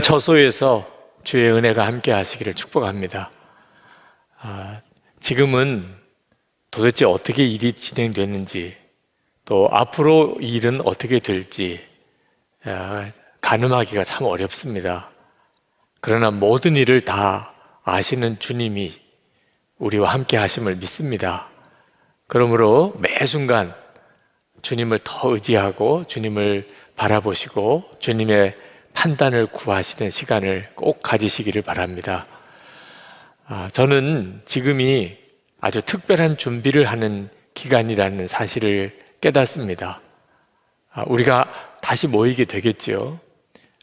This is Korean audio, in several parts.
처소에서 주의 은혜가 함께 하시기를 축복합니다. 아, 지금은 도대체 어떻게 일이 진행되는지 또 앞으로 일은 어떻게 될지 아, 가늠하기가 참 어렵습니다. 그러나 모든 일을 다 아시는 주님이 우리와 함께 하심을 믿습니다. 그러므로 매 순간 주님을 더 의지하고 주님을 바라보시고 주님의 판단을 구하시는 시간을 꼭 가지시기를 바랍니다. 아, 저는 지금이 아주 특별한 준비를 하는 기간이라는 사실을 깨닫습니다. 아, 우리가 다시 모이게 되겠지요.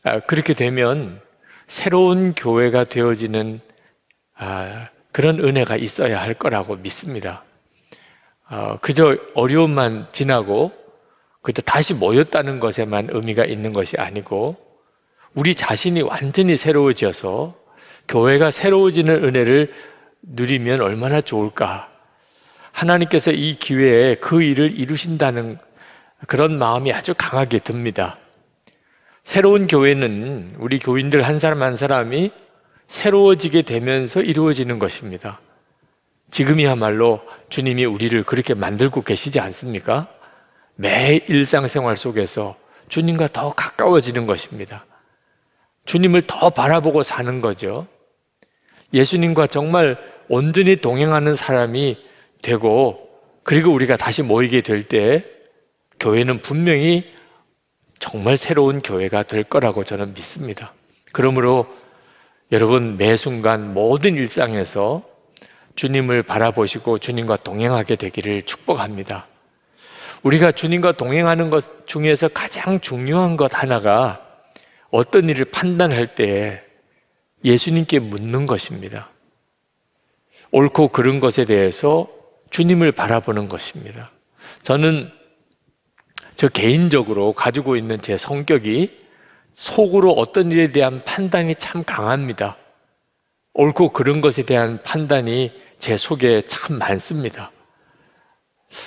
아, 그렇게 되면 새로운 교회가 되어지는 아, 그런 은혜가 있어야 할 거라고 믿습니다. 아, 그저 어려움만 지나고 그저 다시 모였다는 것에만 의미가 있는 것이 아니고 우리 자신이 완전히 새로워져서 교회가 새로워지는 은혜를 누리면 얼마나 좋을까. 하나님께서 이 기회에 그 일을 이루신다는 그런 마음이 아주 강하게 듭니다. 새로운 교회는 우리 교인들 한 사람 한 사람이 새로워지게 되면서 이루어지는 것입니다. 지금이야말로 주님이 우리를 그렇게 만들고 계시지 않습니까? 매 일상생활 속에서 주님과 더 가까워지는 것입니다. 주님을 더 바라보고 사는 거죠. 예수님과 정말 온전히 동행하는 사람이 되고 그리고 우리가 다시 모이게 될 때 교회는 분명히 정말 새로운 교회가 될 거라고 저는 믿습니다. 그러므로 여러분 매 순간 모든 일상에서 주님을 바라보시고 주님과 동행하게 되기를 축복합니다. 우리가 주님과 동행하는 것 중에서 가장 중요한 것 하나가 어떤 일을 판단할 때 예수님께 묻는 것입니다. 옳고 그른 것에 대해서 주님을 바라보는 것입니다. 저는 저 개인적으로 가지고 있는 제 성격이 속으로 어떤 일에 대한 판단이 참 강합니다. 옳고 그른 것에 대한 판단이 제 속에 참 많습니다.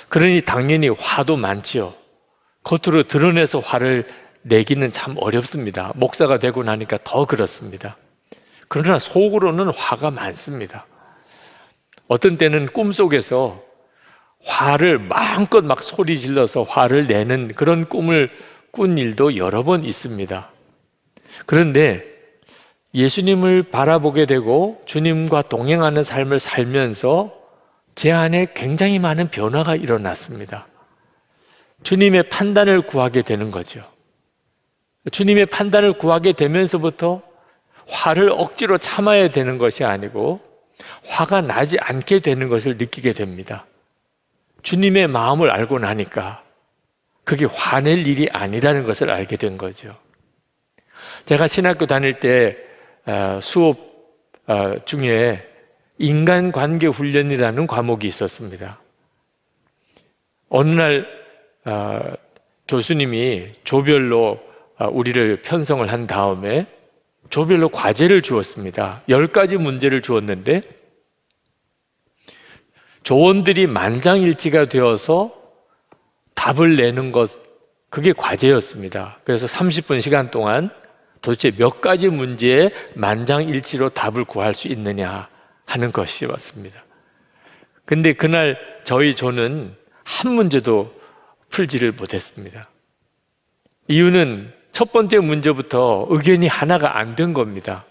그러니 당연히 화도 많지요. 겉으로 드러내서 화를 내기는 참 어렵습니다. 목사가 되고 나니까 더 그렇습니다. 그러나 속으로는 화가 많습니다. 어떤 때는 꿈속에서 화를 마음껏 막 소리 질러서 화를 내는 그런 꿈을 꾼 일도 여러 번 있습니다. 그런데 예수님을 바라보게 되고 주님과 동행하는 삶을 살면서 제 안에 굉장히 많은 변화가 일어났습니다. 주님의 판단을 구하게 되는 거죠. 주님의 판단을 구하게 되면서부터 화를 억지로 참아야 되는 것이 아니고 화가 나지 않게 되는 것을 느끼게 됩니다. 주님의 마음을 알고 나니까 그게 화낼 일이 아니라는 것을 알게 된 거죠. 제가 신학교 다닐 때 어, 수업 어, 중에 인간관계 훈련이라는 과목이 있었습니다. 어느 날 어, 교수님이 조별로 아, 우리를 편성을 한 다음에 조별로 과제를 주었습니다. 열 가지 문제를 주었는데 조원들이 만장일치가 되어서 답을 내는 것 그게 과제였습니다. 그래서 30분 시간 동안 도대체 몇 가지 문제에 만장일치로 답을 구할 수 있느냐 하는 것이었습니다. 근데 그날 저희 조는 한 문제도 풀지를 못했습니다. 이유는 첫 번째 문제부터 의견이 하나가 안 된 겁니다.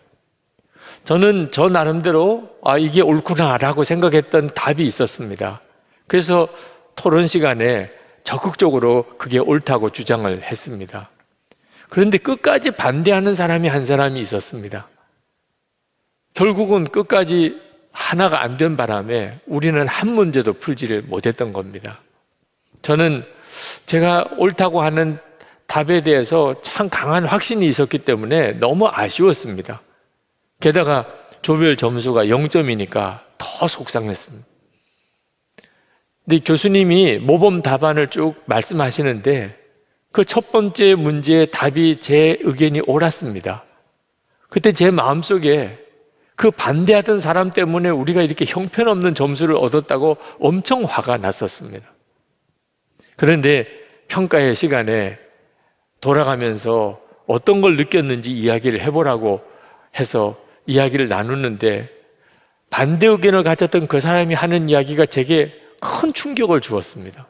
저는 저 나름대로 아, 이게 옳구나라고 생각했던 답이 있었습니다. 그래서 토론 시간에 적극적으로 그게 옳다고 주장을 했습니다. 그런데 끝까지 반대하는 사람이 한 사람이 있었습니다. 결국은 끝까지 하나가 안 된 바람에 우리는 한 문제도 풀지를 못했던 겁니다. 저는 제가 옳다고 하는 답에 대해서 참 강한 확신이 있었기 때문에 너무 아쉬웠습니다. 게다가 조별 점수가 0점이니까 더 속상했습니다. 근데 교수님이 모범 답안을 쭉 말씀하시는데 그 첫 번째 문제의 답이 제 의견이 옳았습니다. 그때 제 마음속에 그 반대하던 사람 때문에 우리가 이렇게 형편없는 점수를 얻었다고 엄청 화가 났었습니다. 그런데 평가의 시간에 돌아가면서 어떤 걸 느꼈는지 이야기를 해보라고 해서 이야기를 나누는데 반대 의견을 가졌던 그 사람이 하는 이야기가 제게 큰 충격을 주었습니다.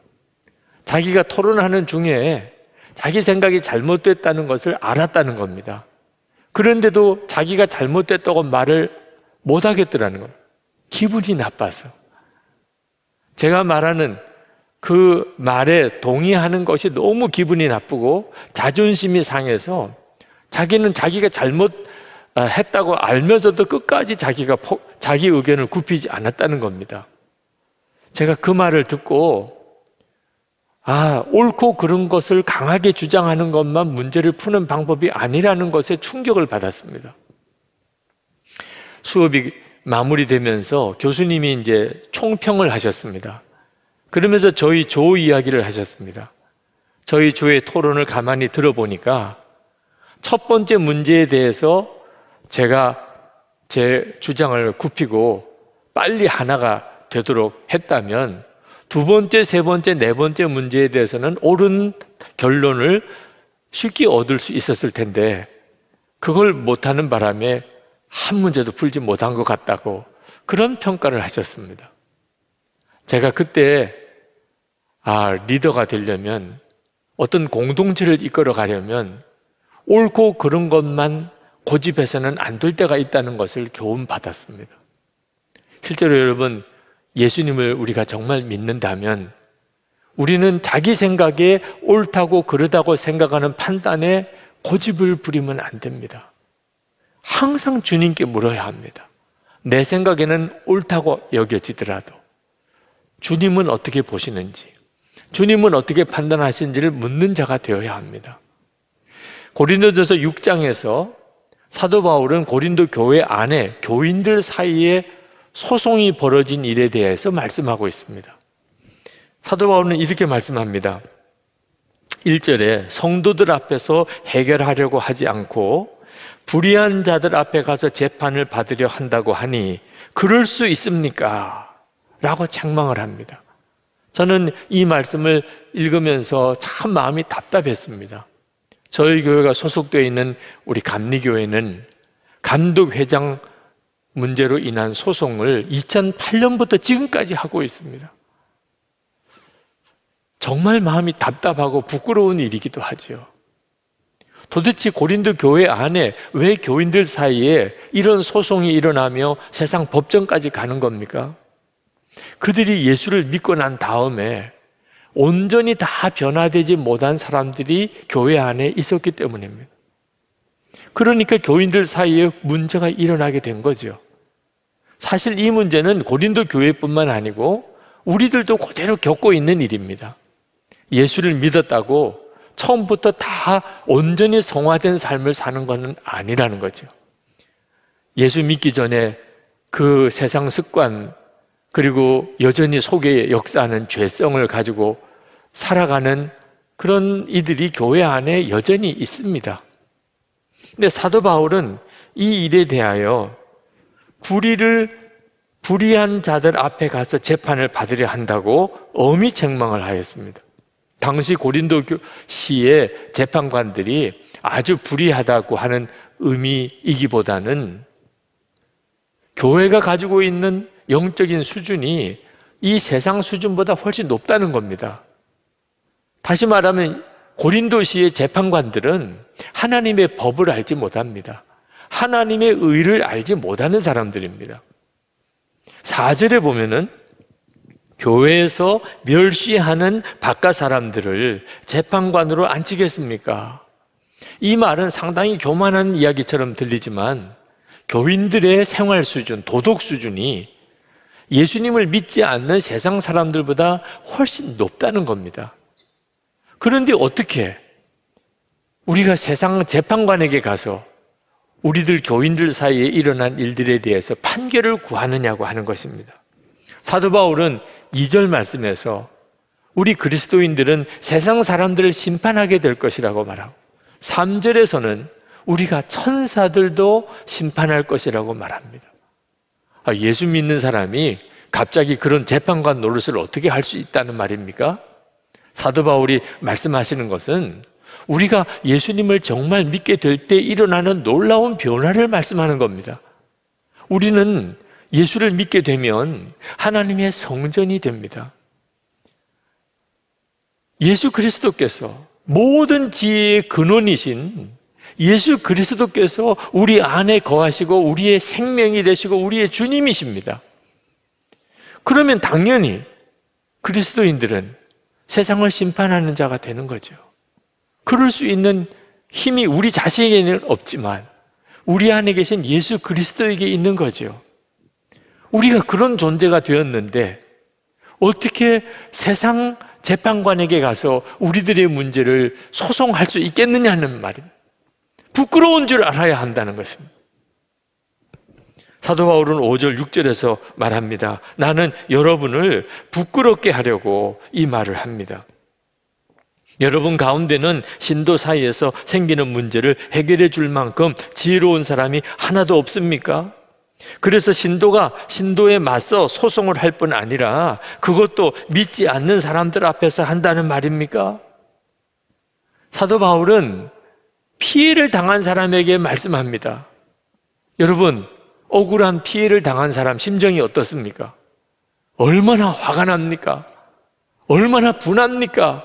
자기가 토론하는 중에 자기 생각이 잘못됐다는 것을 알았다는 겁니다. 그런데도 자기가 잘못됐다고 말을 못 하겠더라는 거예요. 기분이 나빠서. 제가 말하는 그 말에 동의하는 것이 너무 기분이 나쁘고 자존심이 상해서 자기는 자기가 잘못 아, 했다고 알면서도 끝까지 자기가 자기 의견을 굽히지 않았다는 겁니다. 제가 그 말을 듣고 아, 옳고 그른 것을 강하게 주장하는 것만 문제를 푸는 방법이 아니라는 것에 충격을 받았습니다. 수업이 마무리되면서 교수님이 이제 총평을 하셨습니다. 그러면서 저희 조 이야기를 하셨습니다. 저희 조의 토론을 가만히 들어보니까 첫 번째 문제에 대해서 제가 제 주장을 굽히고 빨리 하나가 되도록 했다면 두 번째, 세 번째, 네 번째 문제에 대해서는 옳은 결론을 쉽게 얻을 수 있었을 텐데 그걸 못하는 바람에 한 문제도 풀지 못한 것 같다고 그런 평가를 하셨습니다. 제가 그때 아, 리더가 되려면 어떤 공동체를 이끌어 가려면 옳고 그런 것만 고집해서는 안 될 때가 있다는 것을 교훈 받았습니다. 실제로 여러분, 예수님을 우리가 정말 믿는다면 우리는 자기 생각에 옳다고 그러다고 생각하는 판단에 고집을 부리면 안 됩니다. 항상 주님께 물어야 합니다. 내 생각에는 옳다고 여겨지더라도 주님은 어떻게 보시는지, 주님은 어떻게 판단하시는지를 묻는 자가 되어야 합니다. 고린도전서 6장에서 사도 바울은 고린도 교회 안에 교인들 사이에 소송이 벌어진 일에 대해서 말씀하고 있습니다. 사도 바울은 이렇게 말씀합니다. 1절에 성도들 앞에서 해결하려고 하지 않고 불의한 자들 앞에 가서 재판을 받으려 한다고 하니 그럴 수 있습니까? 라고 책망을 합니다. 저는 이 말씀을 읽으면서 참 마음이 답답했습니다. 저희 교회가 소속되어 있는 우리 감리교회는 감독회장 문제로 인한 소송을 2008년부터 지금까지 하고 있습니다. 정말 마음이 답답하고 부끄러운 일이기도 하죠. 도대체 고린도 교회 안에 왜 교인들 사이에 이런 소송이 일어나며 세상 법정까지 가는 겁니까? 그들이 예수를 믿고 난 다음에 온전히 다 변화되지 못한 사람들이 교회 안에 있었기 때문입니다. 그러니까 교인들 사이에 문제가 일어나게 된 거죠. 사실 이 문제는 고린도 교회뿐만 아니고 우리들도 그대로 겪고 있는 일입니다. 예수를 믿었다고 처음부터 다 온전히 성화된 삶을 사는 것은 아니라는 거죠. 예수 믿기 전에 그 세상 습관, 그리고 여전히 속에 역사하는 죄성을 가지고 살아가는 그런 이들이 교회 안에 여전히 있습니다. 근데 사도 바울은 이 일에 대하여 불의를 불의한 자들 앞에 가서 재판을 받으려 한다고 엄히 책망을 하였습니다. 당시 고린도 시의 재판관들이 아주 불의하다고 하는 의미이기보다는 교회가 가지고 있는 영적인 수준이 이 세상 수준보다 훨씬 높다는 겁니다. 다시 말하면 고린도시의 재판관들은 하나님의 법을 알지 못합니다. 하나님의 의를 알지 못하는 사람들입니다. 4절에 보면은 교회에서 멸시하는 바깥 사람들을 재판관으로 앉히겠습니까? 이 말은 상당히 교만한 이야기처럼 들리지만 교인들의 생활 수준, 도덕 수준이 예수님을 믿지 않는 세상 사람들보다 훨씬 높다는 겁니다. 그런데 어떻게 우리가 세상 재판관에게 가서 우리들 교인들 사이에 일어난 일들에 대해서 판결을 구하느냐고 하는 것입니다. 사도 바울은 2절 말씀에서 우리 그리스도인들은 세상 사람들을 심판하게 될 것이라고 말하고 3절에서는 우리가 천사들도 심판할 것이라고 말합니다. 아, 예수 믿는 사람이 갑자기 그런 재판관 노릇을 어떻게 할 수 있다는 말입니까? 사도 바울이 말씀하시는 것은 우리가 예수님을 정말 믿게 될 때 일어나는 놀라운 변화를 말씀하는 겁니다. 우리는 예수를 믿게 되면 하나님의 성전이 됩니다. 예수 그리스도께서 모든 지혜의 근원이신 예수 그리스도께서 우리 안에 거하시고 우리의 생명이 되시고 우리의 주님이십니다. 그러면 당연히 그리스도인들은 세상을 심판하는 자가 되는 거죠. 그럴 수 있는 힘이 우리 자신에게는 없지만 우리 안에 계신 예수 그리스도에게 있는 거죠. 우리가 그런 존재가 되었는데 어떻게 세상 재판관에게 가서 우리들의 문제를 소송할 수 있겠느냐는 말입니다. 부끄러운 줄 알아야 한다는 것입니다. 사도 바울은 5절, 6절에서 말합니다. 나는 여러분을 부끄럽게 하려고 이 말을 합니다. 여러분 가운데는 신도 사이에서 생기는 문제를 해결해 줄 만큼 지혜로운 사람이 하나도 없습니까? 그래서 신도가 신도에 맞서 소송을 할 뿐 아니라 그것도 믿지 않는 사람들 앞에서 한다는 말입니까? 사도 바울은 피해를 당한 사람에게 말씀합니다. 여러분, 억울한 피해를 당한 사람 심정이 어떻습니까? 얼마나 화가 납니까? 얼마나 분합니까?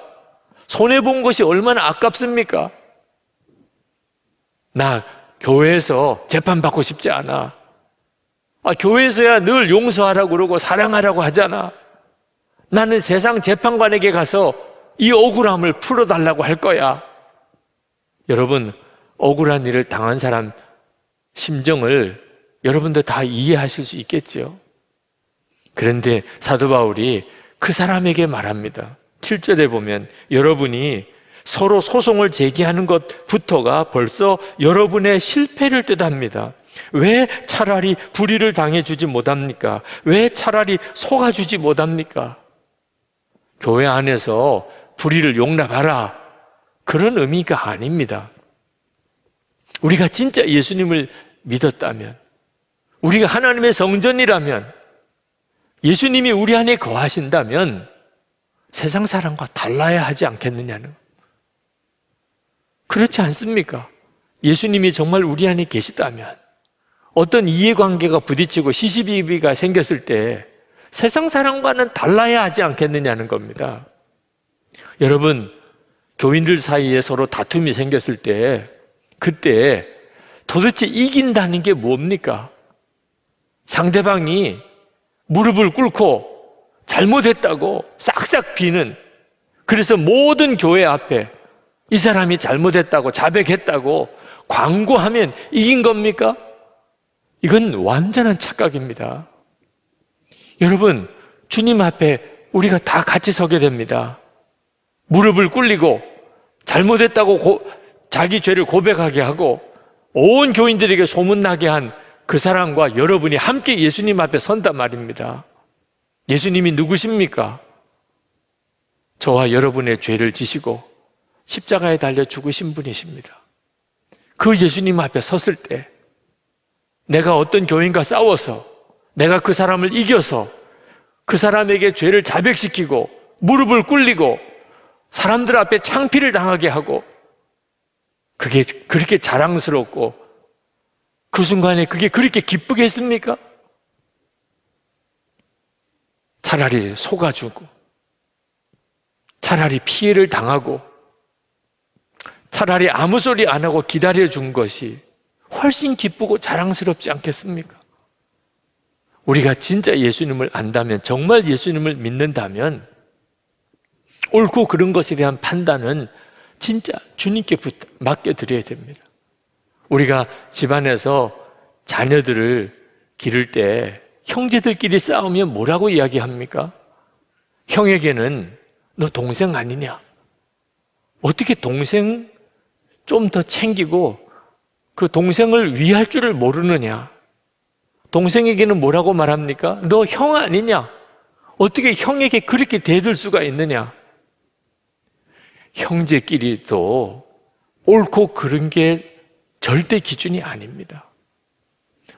손해본 것이 얼마나 아깝습니까? 나 교회에서 재판받고 싶지 않아. 아, 교회에서야 늘 용서하라고 그러고 사랑하라고 하잖아. 나는 세상 재판관에게 가서 이 억울함을 풀어달라고 할 거야. 여러분, 억울한 일을 당한 사람 심정을 여러분도 다 이해하실 수 있겠죠. 그런데 사도 바울이 그 사람에게 말합니다. 7절에 보면 여러분이 서로 소송을 제기하는 것부터가 벌써 여러분의 실패를 뜻합니다. 왜 차라리 불의를 당해주지 못합니까? 왜 차라리 속아주지 못합니까? 교회 안에서 불의를 용납하라. 그런 의미가 아닙니다. 우리가 진짜 예수님을 믿었다면, 우리가 하나님의 성전이라면, 예수님이 우리 안에 거하신다면, 세상 사람과 달라야 하지 않겠느냐는. 그렇지 않습니까? 예수님이 정말 우리 안에 계시다면, 어떤 이해관계가 부딪히고 시시비비가 생겼을 때 세상 사람과는 달라야 하지 않겠느냐는 겁니다. 여러분, 교인들 사이에 서로 다툼이 생겼을 때 그때 도대체 이긴다는 게 뭡니까? 상대방이 무릎을 꿇고 잘못했다고 싹싹 비는 그래서 모든 교회 앞에 이 사람이 잘못했다고 자백했다고 광고하면 이긴 겁니까? 이건 완전한 착각입니다. 여러분, 주님 앞에 우리가 다 같이 서게 됩니다. 무릎을 꿇리고 잘못했다고 고, 자기 죄를 고백하게 하고 온 교인들에게 소문나게 한 그 사람과 여러분이 함께 예수님 앞에 선단 말입니다. 예수님이 누구십니까? 저와 여러분의 죄를 지시고 십자가에 달려 죽으신 분이십니다. 그 예수님 앞에 섰을 때 내가 어떤 교인과 싸워서 내가 그 사람을 이겨서 그 사람에게 죄를 자백시키고 무릎을 꿇리고 사람들 앞에 창피를 당하게 하고 그게 그렇게 자랑스럽고 그 순간에 그게 그렇게 기쁘게 했습니까? 차라리 속아주고 차라리 피해를 당하고 차라리 아무 소리 안 하고 기다려준 것이 훨씬 기쁘고 자랑스럽지 않겠습니까? 우리가 진짜 예수님을 안다면, 정말 예수님을 믿는다면, 옳고 그른 것에 대한 판단은 진짜 주님께 맡겨드려야 됩니다. 우리가 집안에서 자녀들을 기를 때 형제들끼리 싸우면 뭐라고 이야기합니까? 형에게는 너 동생 아니냐? 어떻게 동생 좀 더 챙기고 그 동생을 위할 줄을 모르느냐? 동생에게는 뭐라고 말합니까? 너 형 아니냐? 어떻게 형에게 그렇게 대들 수가 있느냐? 형제끼리도 옳고 그른 게 절대 기준이 아닙니다.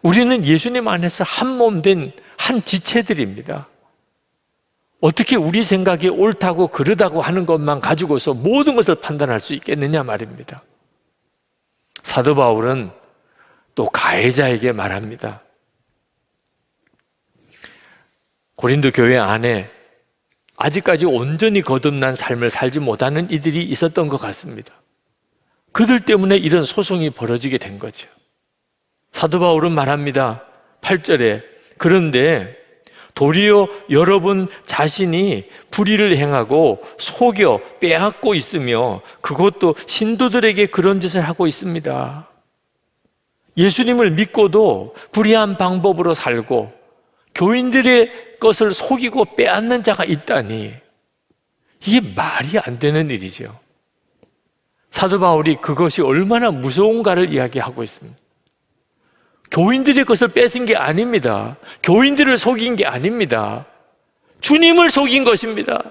우리는 예수님 안에서 한 몸 된 한 지체들입니다. 어떻게 우리 생각이 옳다고 그르다고 하는 것만 가지고서 모든 것을 판단할 수 있겠느냐 말입니다. 사도 바울은 또 가해자에게 말합니다. 고린도 교회 안에 아직까지 온전히 거듭난 삶을 살지 못하는 이들이 있었던 것 같습니다. 그들 때문에 이런 소송이 벌어지게 된 거죠. 사도 바울은 말합니다. 8절에 그런데 도리어 여러분 자신이 불의를 행하고 속여 빼앗고 있으며 그것도 신도들에게 그런 짓을 하고 있습니다. 예수님을 믿고도 불의한 방법으로 살고 교인들의 것을 속이고 빼앗는 자가 있다니 이게 말이 안 되는 일이죠. 사도 바울이 그것이 얼마나 무서운가를 이야기하고 있습니다. 교인들의 것을 뺏은 게 아닙니다. 교인들을 속인 게 아닙니다. 주님을 속인 것입니다.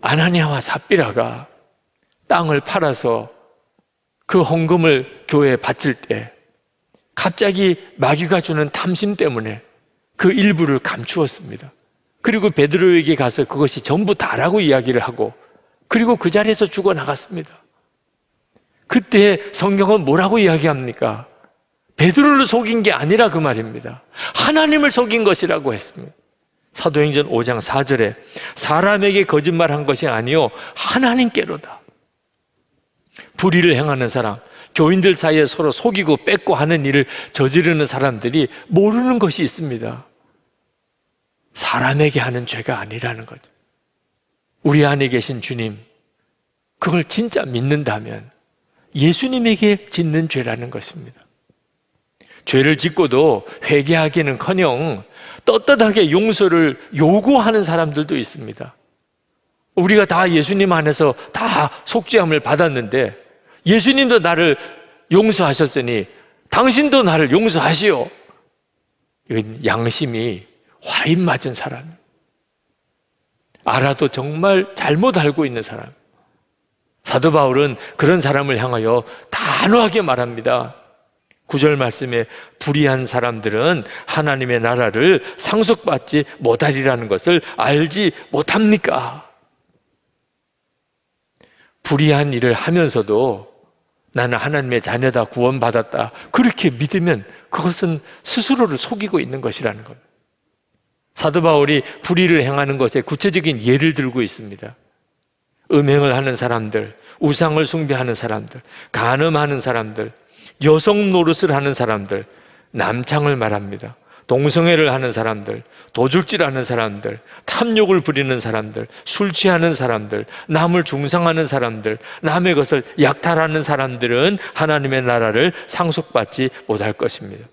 아나니아와 삽비라가 땅을 팔아서 그 헌금을 교회에 바칠 때 갑자기 마귀가 주는 탐심 때문에 그 일부를 감추었습니다. 그리고 베드로에게 가서 그것이 전부 다라고 이야기를 하고 그리고 그 자리에서 죽어 나갔습니다. 그때 성경은 뭐라고 이야기합니까? 베드로를 속인 게 아니라 그 말입니다. 하나님을 속인 것이라고 했습니다. 사도행전 5장 4절에 사람에게 거짓말한 것이 아니요 하나님께로다. 불의를 행하는 사람, 교인들 사이에 서로 속이고 뺏고 하는 일을 저지르는 사람들이 모르는 것이 있습니다. 사람에게 하는 죄가 아니라는 거죠. 우리 안에 계신 주님, 그걸 진짜 믿는다면 예수님에게 짓는 죄라는 것입니다. 죄를 짓고도 회개하기는 커녕 떳떳하게 용서를 요구하는 사람들도 있습니다. 우리가 다 예수님 안에서 다 속죄함을 받았는데 예수님도 나를 용서하셨으니 당신도 나를 용서하시오. 이건 양심이 화인 맞은 사람. 알아도 정말 잘못 알고 있는 사람. 사도 바울은 그런 사람을 향하여 단호하게 말합니다. 구절 말씀에 불의한 사람들은 하나님의 나라를 상속받지 못하리라는 것을 알지 못합니까? 불의한 일을 하면서도 나는 하나님의 자녀다 구원받았다. 그렇게 믿으면 그것은 스스로를 속이고 있는 것이라는 것. 사도 바울이 불의를 행하는 것에 구체적인 예를 들고 있습니다. 음행을 하는 사람들, 우상을 숭배하는 사람들, 간음하는 사람들, 여성 노릇을 하는 사람들, 남창을 말합니다. 동성애를 하는 사람들, 도둑질하는 사람들, 탐욕을 부리는 사람들, 술 취하는 사람들, 남을 중상하는 사람들, 남의 것을 약탈하는 사람들은 하나님의 나라를 상속받지 못할 것입니다.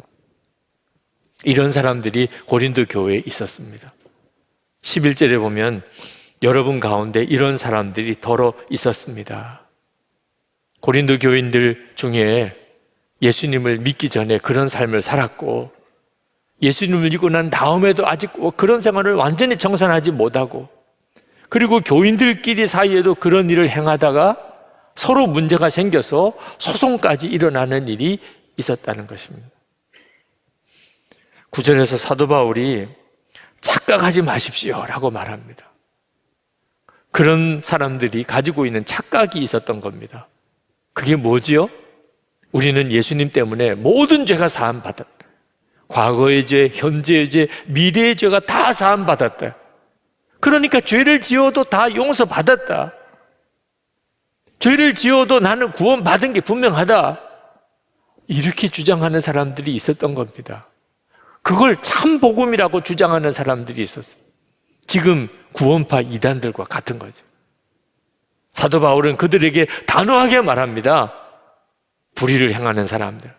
이런 사람들이 고린도 교회에 있었습니다. 11절에 보면 여러분 가운데 이런 사람들이 더러 있었습니다. 고린도 교인들 중에 예수님을 믿기 전에 그런 삶을 살았고 예수님을 믿고 난 다음에도 아직 그런 생활을 완전히 정산하지 못하고 그리고 교인들끼리 사이에도 그런 일을 행하다가 서로 문제가 생겨서 소송까지 일어나는 일이 있었다는 것입니다. 구절에서 사도 바울이 착각하지 마십시오 라고 말합니다. 그런 사람들이 가지고 있는 착각이 있었던 겁니다. 그게 뭐지요? 우리는 예수님 때문에 모든 죄가 사함받았다. 과거의 죄, 현재의 죄, 미래의 죄가 다 사함받았다. 그러니까 죄를 지어도 다 용서받았다. 죄를 지어도 나는 구원받은 게 분명하다. 이렇게 주장하는 사람들이 있었던 겁니다. 그걸 참 복음이라고 주장하는 사람들이 있었어요. 지금 구원파 이단들과 같은 거죠. 사도 바울은 그들에게 단호하게 말합니다. 불의를 행하는 사람들,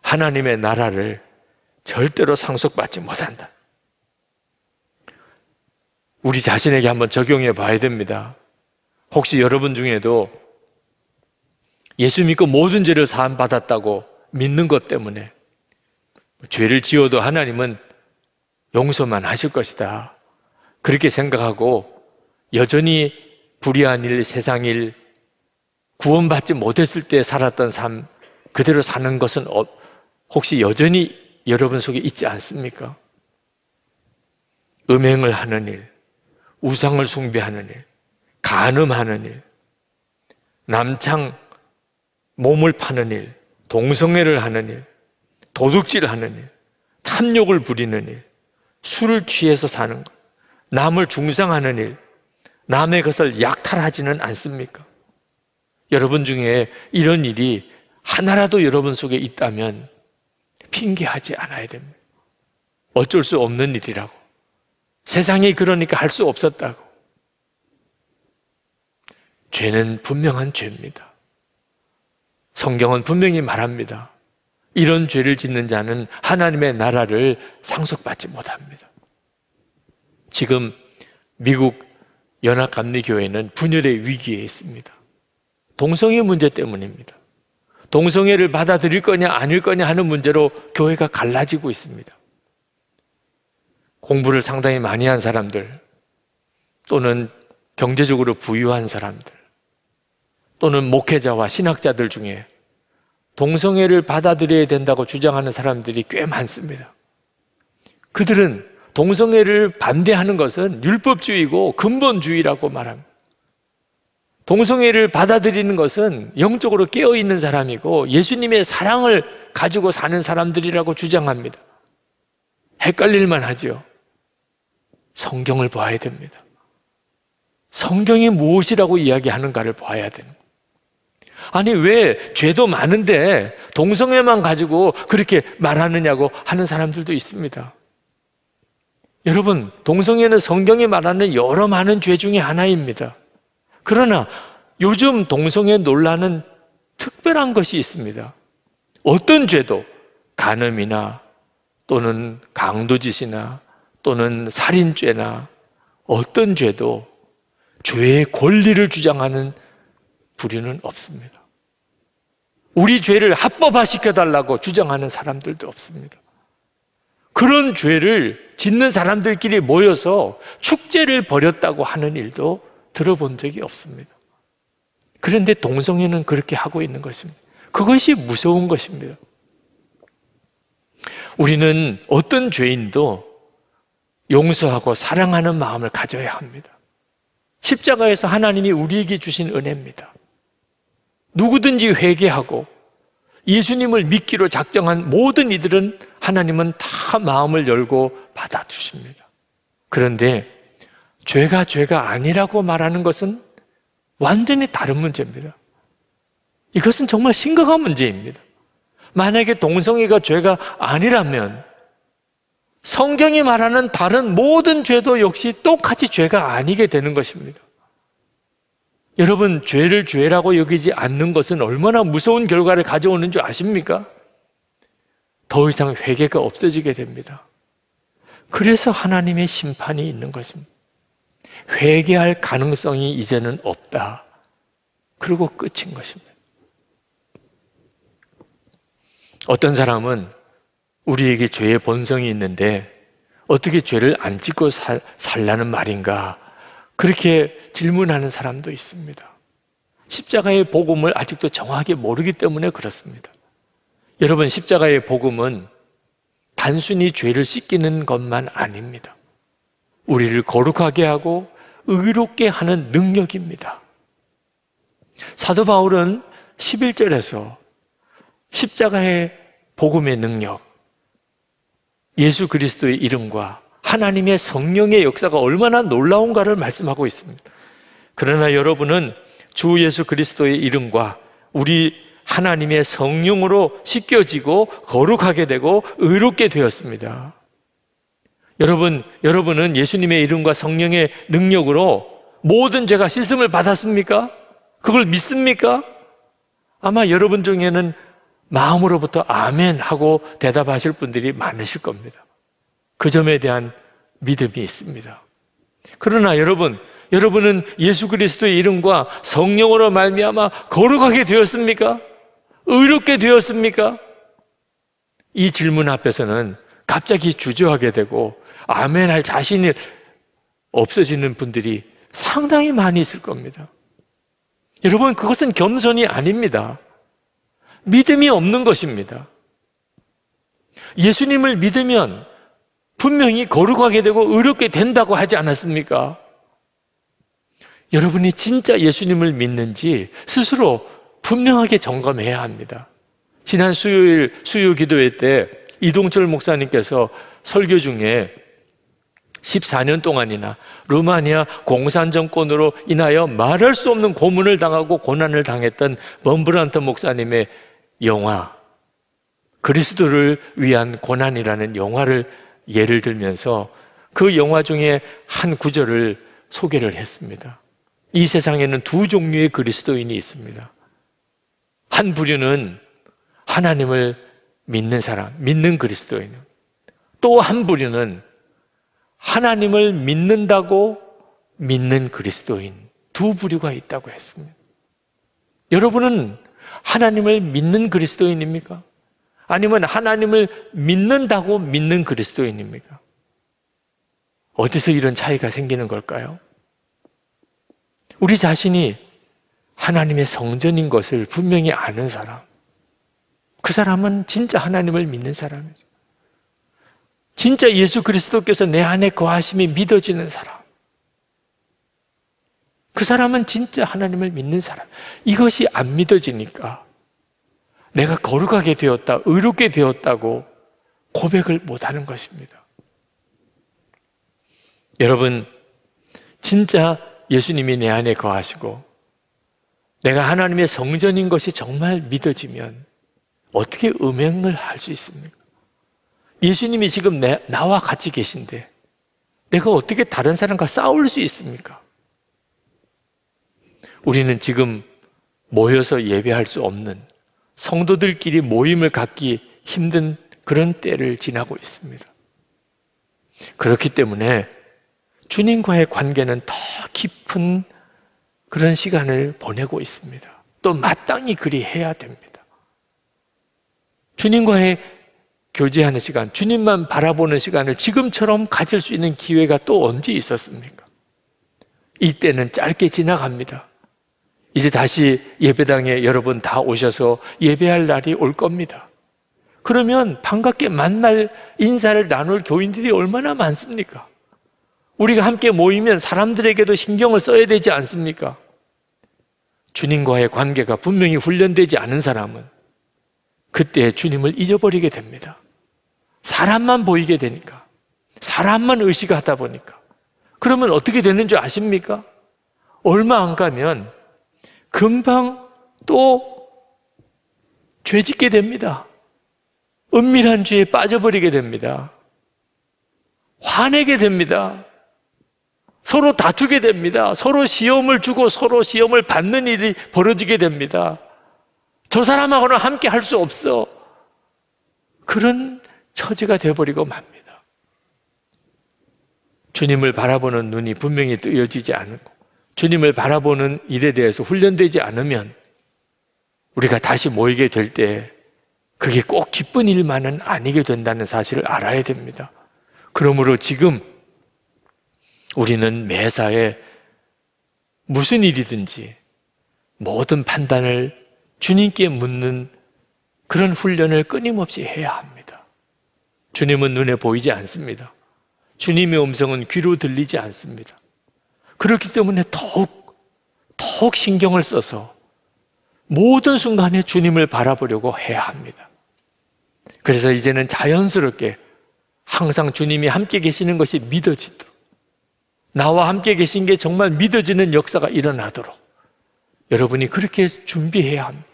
하나님의 나라를 절대로 상속받지 못한다. 우리 자신에게 한번 적용해 봐야 됩니다. 혹시 여러분 중에도 예수 믿고 모든 죄를 사함받았다고 믿는 것 때문에 죄를 지어도 하나님은 용서만 하실 것이다. 그렇게 생각하고 여전히 불의한 일, 세상 일, 구원받지 못했을 때 살았던 삶 그대로 사는 것은 어, 혹시 여전히 여러분 속에 있지 않습니까? 음행을 하는 일, 우상을 숭배하는 일, 간음하는 일, 남창 몸을 파는 일, 동성애를 하는 일, 도둑질 하는 일, 탐욕을 부리는 일, 술을 취해서 사는 것, 남을 중상하는 일, 남의 것을 약탈하지는 않습니까? 여러분 중에 이런 일이 하나라도 여러분 속에 있다면 핑계하지 않아야 됩니다. 어쩔 수 없는 일이라고. 세상이 그러니까 할 수 없었다고. 죄는 분명한 죄입니다. 성경은 분명히 말합니다. 이런 죄를 짓는 자는 하나님의 나라를 상속받지 못합니다. 지금 미국 연합감리교회는 분열의 위기에 있습니다. 동성애 문제 때문입니다. 동성애를 받아들일 거냐 아닐 거냐 하는 문제로 교회가 갈라지고 있습니다. 공부를 상당히 많이 한 사람들 또는 경제적으로 부유한 사람들 또는 목회자와 신학자들 중에 동성애를 받아들여야 된다고 주장하는 사람들이 꽤 많습니다. 그들은 동성애를 반대하는 것은 율법주의고 근본주의라고 말합니다. 동성애를 받아들이는 것은 영적으로 깨어있는 사람이고 예수님의 사랑을 가지고 사는 사람들이라고 주장합니다. 헷갈릴만 하죠. 성경을 봐야 됩니다. 성경이 무엇이라고 이야기하는가를 봐야 되는 아니, 왜 죄도 많은데 동성애만 가지고 그렇게 말하느냐고 하는 사람들도 있습니다. 여러분, 동성애는 성경이 말하는 여러 많은 죄 중에 하나입니다. 그러나 요즘 동성애 논란은 특별한 것이 있습니다. 어떤 죄도 간음이나 또는 강도짓이나 또는 살인죄나 어떤 죄도 죄의 권리를 주장하는 부류는 없습니다. 우리 죄를 합법화시켜 달라고 주장하는 사람들도 없습니다. 그런 죄를 짓는 사람들끼리 모여서 축제를 벌였다고 하는 일도 들어본 적이 없습니다. 그런데 동성애는 그렇게 하고 있는 것입니다. 그것이 무서운 것입니다. 우리는 어떤 죄인도 용서하고 사랑하는 마음을 가져야 합니다. 십자가에서 하나님이 우리에게 주신 은혜입니다. 누구든지 회개하고 예수님을 믿기로 작정한 모든 이들은 하나님은 다 마음을 열고 받아주십니다. 그런데 죄가 죄가 아니라고 말하는 것은 완전히 다른 문제입니다. 이것은 정말 심각한 문제입니다. 만약에 동성애가 죄가 아니라면 성경이 말하는 다른 모든 죄도 역시 똑같이 죄가 아니게 되는 것입니다. 여러분, 죄를 죄라고 여기지 않는 것은 얼마나 무서운 결과를 가져오는 줄 아십니까? 더 이상 회개가 없어지게 됩니다. 그래서 하나님의 심판이 있는 것입니다. 회개할 가능성이 이제는 없다. 그리고 끝인 것입니다. 어떤 사람은 우리에게 죄의 본성이 있는데 어떻게 죄를 안 짓고 살, 살라는 말인가? 그렇게 질문하는 사람도 있습니다. 십자가의 복음을 아직도 정확하게 모르기 때문에 그렇습니다. 여러분, 십자가의 복음은 단순히 죄를 씻기는 것만 아닙니다. 우리를 거룩하게 하고 의롭게 하는 능력입니다. 사도 바울은 11절에서 십자가의 복음의 능력, 예수 그리스도의 이름과 하나님의 성령의 역사가 얼마나 놀라운가를 말씀하고 있습니다. 그러나 여러분은 주 예수 그리스도의 이름과 우리 하나님의 성령으로 씻겨지고 거룩하게 되고 의롭게 되었습니다. 여러분, 여러분은 예수님의 이름과 성령의 능력으로 모든 죄가 씻음을 받았습니까? 그걸 믿습니까? 아마 여러분 중에는 마음으로부터 아멘 하고 대답하실 분들이 많으실 겁니다. 그 점에 대한 믿음이 있습니다. 그러나 여러분, 여러분은 예수 그리스도의 이름과 성령으로 말미암아 거룩하게 되었습니까? 의롭게 되었습니까? 이 질문 앞에서는 갑자기 주저하게 되고 아멘 할 자신이 없어지는 분들이 상당히 많이 있을 겁니다. 여러분, 그것은 겸손이 아닙니다. 믿음이 없는 것입니다. 예수님을 믿으면 분명히 거룩하게 되고 의롭게 된다고 하지 않았습니까? 여러분이 진짜 예수님을 믿는지 스스로 분명하게 점검해야 합니다. 지난 수요일 수요 기도회 때 이동철 목사님께서 설교 중에 14년 동안이나 루마니아 공산 정권으로 인하여 말할 수 없는 고문을 당하고 고난을 당했던 범브란트 목사님의 영화 그리스도를 위한 고난이라는 영화를 예를 들면서 그 영화 중에 한 구절을 소개를 했습니다. 이 세상에는 두 종류의 그리스도인이 있습니다. 한 부류는 하나님을 믿는 사람, 믿는 그리스도인. 또 한 부류는 하나님을 믿는다고 믿는 그리스도인. 두 부류가 있다고 했습니다. 여러분은 하나님을 믿는 그리스도인입니까? 아니면 하나님을 믿는다고 믿는 그리스도인입니까? 어디서 이런 차이가 생기는 걸까요? 우리 자신이 하나님의 성전인 것을 분명히 아는 사람. 그 사람은 진짜 하나님을 믿는 사람이죠. 진짜 예수 그리스도께서 내 안에 거하심이 믿어지는 사람. 그 사람은 진짜 하나님을 믿는 사람. 이것이 안 믿어지니까 내가 거룩하게 되었다, 의롭게 되었다고 고백을 못 하는 것입니다. 여러분, 진짜 예수님이 내 안에 거하시고 내가 하나님의 성전인 것이 정말 믿어지면 어떻게 음행을 할 수 있습니까? 예수님이 지금 내, 나와 같이 계신데 내가 어떻게 다른 사람과 싸울 수 있습니까? 우리는 지금 모여서 예배할 수 없는 성도들끼리 모임을 갖기 힘든 그런 때를 지나고 있습니다. 그렇기 때문에 주님과의 관계는 더 깊은 그런 시간을 보내고 있습니다. 또 마땅히 그리 해야 됩니다. 주님과의 교제하는 시간, 주님만 바라보는 시간을 지금처럼 가질 수 있는 기회가 또 언제 있었습니까? 이때는 짧게 지나갑니다. 이제 다시 예배당에 여러분 다 오셔서 예배할 날이 올 겁니다. 그러면 반갑게 만날 인사를 나눌 교인들이 얼마나 많습니까? 우리가 함께 모이면 사람들에게도 신경을 써야 되지 않습니까? 주님과의 관계가 분명히 훈련되지 않은 사람은 그때 주님을 잊어버리게 됩니다. 사람만 보이게 되니까. 사람만 의식하다 보니까. 그러면 어떻게 되는 줄 아십니까? 얼마 안 가면 금방 또 죄 짓게 됩니다. 은밀한 죄에 빠져버리게 됩니다. 화내게 됩니다. 서로 다투게 됩니다. 서로 시험을 주고 서로 시험을 받는 일이 벌어지게 됩니다. 저 사람하고는 함께 할 수 없어. 그런 처지가 되어버리고 맙니다. 주님을 바라보는 눈이 분명히 뜨여지지 않고, 주님을 바라보는 일에 대해서 훈련되지 않으면, 우리가 다시 모이게 될 때, 그게 꼭 기쁜 일만은 아니게 된다는 사실을 알아야 됩니다. 그러므로 지금 우리는 매사에 무슨 일이든지 모든 판단을 주님께 묻는 그런 훈련을 끊임없이 해야 합니다. 주님은 눈에 보이지 않습니다. 주님의 음성은 귀로 들리지 않습니다. 그렇기 때문에 더욱, 더욱 신경을 써서 모든 순간에 주님을 바라보려고 해야 합니다. 그래서 이제는 자연스럽게 항상 주님이 함께 계시는 것이 믿어지도록 나와 함께 계신 게 정말 믿어지는 역사가 일어나도록 여러분이 그렇게 준비해야 합니다.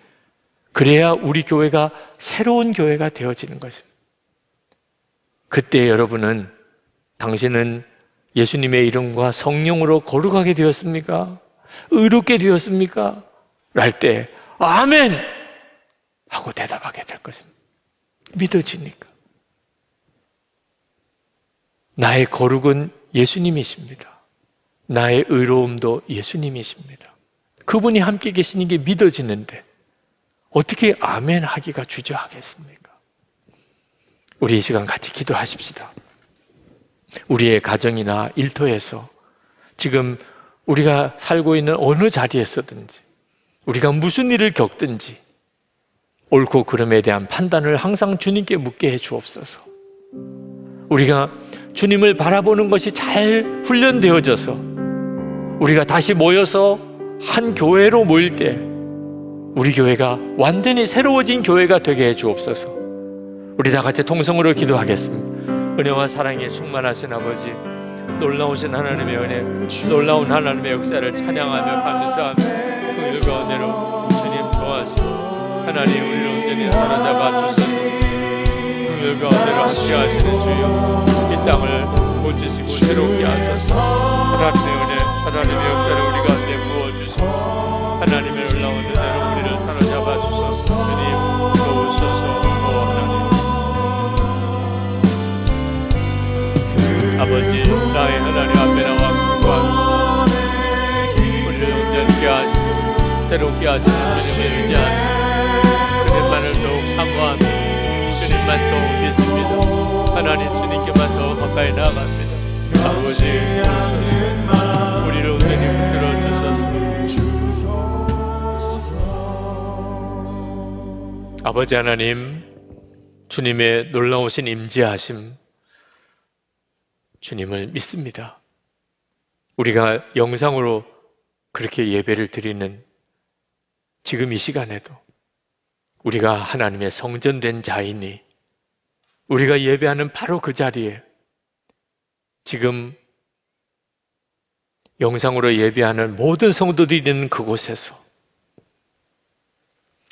그래야 우리 교회가 새로운 교회가 되어지는 것입니다. 그때 여러분은 당신은 예수님의 이름과 성령으로 거룩하게 되었습니까? 의롭게 되었습니까? 랄 때, 아멘! 하고 대답하게 될 것입니다. 믿어지니까. 나의 거룩은 예수님이십니다. 나의 의로움도 예수님이십니다. 그분이 함께 계시는 게 믿어지는데 어떻게 아멘 하기가 주저하겠습니까? 우리 이 시간 같이 기도하십시다. 우리의 가정이나 일터에서 지금 우리가 살고 있는 어느 자리에서든지 우리가 무슨 일을 겪든지 옳고 그름에 대한 판단을 항상 주님께 묻게 해 주옵소서. 우리가 주님을 바라보는 것이 잘 훈련되어져서 우리가 다시 모여서 한 교회로 모일 때 우리 교회가 완전히 새로워진 교회가 되게 해 주옵소서. 우리 다 같이 통성으로 기도하겠습니다. 은혜와 사랑에 충만하신 아버지, 놀라우신 하나님의 은혜, 놀라운 하나님의 역사를 찬양하며 감사하며 그 가운데로 주님 도와시고 하나님 우리를 온전히 사로잡아 주소서. 그 가운데로 함께 하시는 주여 이 땅을 고치시고 새롭게 하소서. 하나님의 은혜, 하나님의 역사를 우리 가운데 부어주시고 하나님의 놀라운 은혜로 새롭게 하시는 주님을 의지하는 주님만을 더욱 사모하며 주님만 더욱 믿습니다. 하나님 주님께만 더욱 가까이 나아갑니다. 아버지 우리를 온전히 붙들어 주소서. 아버지 하나님 주님의 놀라우신 임재하심 주님을 믿습니다. 우리가 영상으로 그렇게 예배를 드리는 지금 이 시간에도 우리가 하나님의 성전된 자이니 우리가 예배하는 바로 그 자리에 지금 영상으로 예배하는 모든 성도들이 있는 그곳에서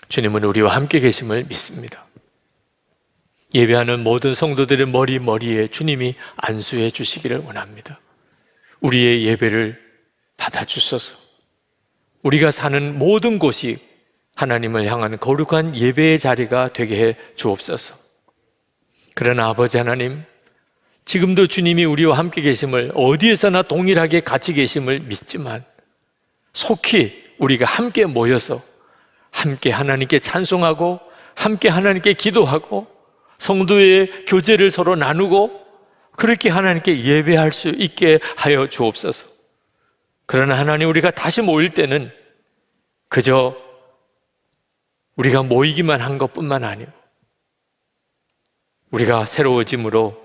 주님은 우리와 함께 계심을 믿습니다. 예배하는 모든 성도들의 머리 머리에 주님이 안수해 주시기를 원합니다. 우리의 예배를 받아 주소서. 우리가 사는 모든 곳이 하나님을 향한 거룩한 예배의 자리가 되게 해 주옵소서. 그러나 아버지 하나님, 지금도 주님이 우리와 함께 계심을 어디에서나 동일하게 같이 계심을 믿지만 속히 우리가 함께 모여서 함께 하나님께 찬송하고 함께 하나님께 기도하고 성도의 교제를 서로 나누고 그렇게 하나님께 예배할 수 있게 하여 주옵소서. 그러나 하나님 우리가 다시 모일 때는 그저 우리가 모이기만 한 것뿐만 아니고 우리가 새로워짐으로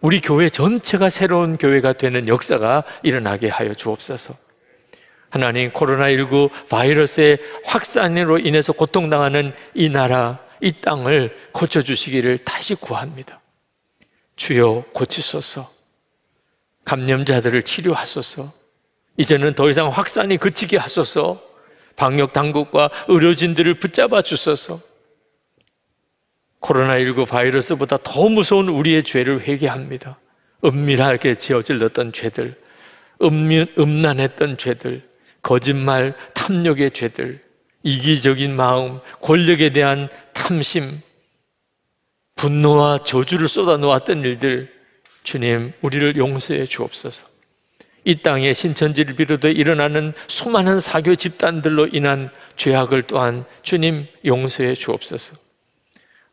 우리 교회 전체가 새로운 교회가 되는 역사가 일어나게 하여 주옵소서. 하나님 코로나19 바이러스의 확산으로 인해서 고통당하는 이 나라 이 땅을 고쳐주시기를 다시 구합니다. 주여 고치소서. 감염자들을 치료하소서. 이제는 더 이상 확산이 그치게 하소서. 방역 당국과 의료진들을 붙잡아 주소서. 코로나19 바이러스보다 더 무서운 우리의 죄를 회개합니다. 은밀하게 지어질렀던 죄들, 음란, 음란했던 죄들, 거짓말, 탐욕의 죄들, 이기적인 마음, 권력에 대한 탐심, 분노와 저주를 쏟아 놓았던 일들, 주님, 우리를 용서해 주옵소서. 이 땅에 신천지를 비롯해 일어나는 수많은 사교 집단들로 인한 죄악을 또한 주님 용서해 주옵소서.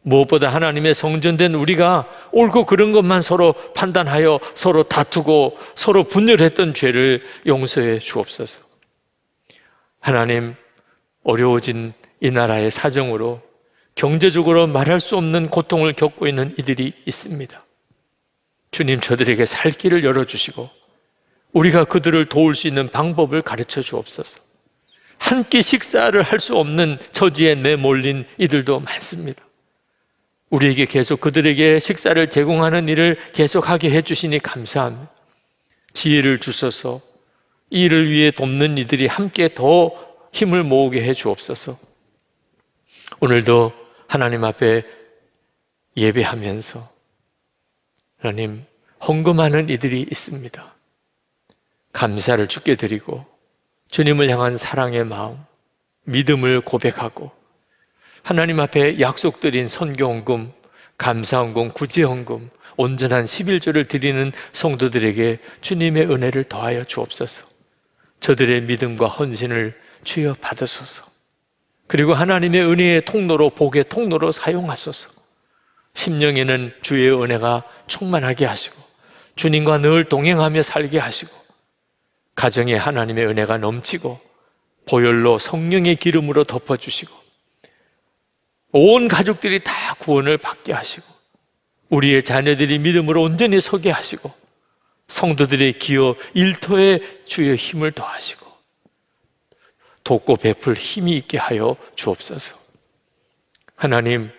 무엇보다 하나님의 성전된 우리가 옳고 그런 것만 서로 판단하여 서로 다투고 서로 분열했던 죄를 용서해 주옵소서. 하나님, 어려워진 이 나라의 사정으로 경제적으로 말할 수 없는 고통을 겪고 있는 이들이 있습니다. 주님 저들에게 살 길을 열어주시고 우리가 그들을 도울 수 있는 방법을 가르쳐 주옵소서. 한 끼 식사를 할 수 없는 처지에 내몰린 이들도 많습니다. 우리에게 계속 그들에게 식사를 제공하는 일을 계속하게 해주시니 감사합니다. 지혜를 주셔서 이를 위해 돕는 이들이 함께 더 힘을 모으게 해 주옵소서. 오늘도 하나님 앞에 예배하면서 하나님 헌금하는 이들이 있습니다. 감사를 주께 드리고 주님을 향한 사랑의 마음, 믿음을 고백하고 하나님 앞에 약속드린 선교헌금, 감사헌금, 구제헌금, 온전한 11조를 드리는 성도들에게 주님의 은혜를 더하여 주옵소서. 저들의 믿음과 헌신을 주여 받으소서. 그리고 하나님의 은혜의 통로로 복의 통로로 사용하소서. 심령에는 주의 은혜가 충만하게 하시고 주님과 늘 동행하며 살게 하시고 가정에 하나님의 은혜가 넘치고 보혈로 성령의 기름으로 덮어주시고 온 가족들이 다 구원을 받게 하시고 우리의 자녀들이 믿음으로 온전히 서게 하시고 성도들의 기업 일터에 주의 힘을 더하시고 돕고 베풀 힘이 있게 하여 주옵소서. 하나님,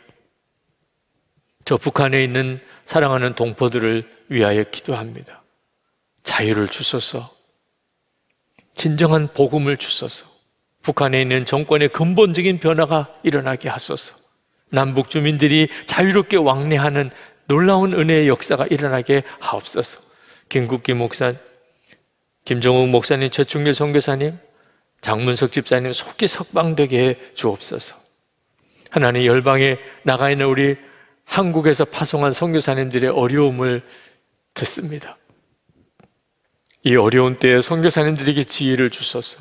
저 북한에 있는 사랑하는 동포들을 위하여 기도합니다. 자유를 주소서. 진정한 복음을 주소서. 북한에 있는 정권의 근본적인 변화가 일어나게 하소서. 남북 주민들이 자유롭게 왕래하는 놀라운 은혜의 역사가 일어나게 하옵소서. 김국기 목사, 김정욱 목사님, 최충길 선교사님, 장문석 집사님 속히 석방되게 해 주옵소서. 하나님 열방에 나가 있는 우리 한국에서 파송한 선교사님들의 어려움을 듣습니다. 이 어려운 때에 선교사님들에게 지혜를 주소서.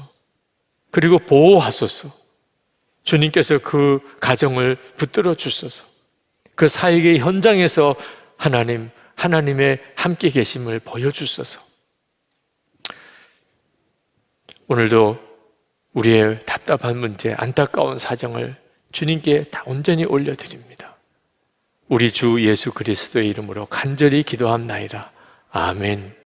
그리고 보호하소서. 주님께서 그 가정을 붙들어 주소서. 그 사역의 현장에서 하나님, 하나님의 함께 계심을 보여주소서. 오늘도 우리의 답답한 문제, 안타까운 사정을 주님께 다 온전히 올려드립니다. 우리 주 예수 그리스도의 이름으로 간절히 기도합나이다. 아멘.